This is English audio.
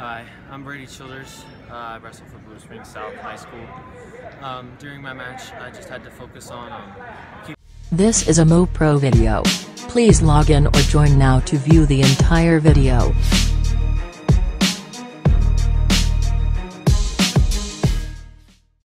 Hi, I'm Brady Childers. Uh, I wrestle for Blue Springs South High School. Um, during my match, I just had to focus on um, keep This is a MoPro video. Please log in or join now to view the entire video.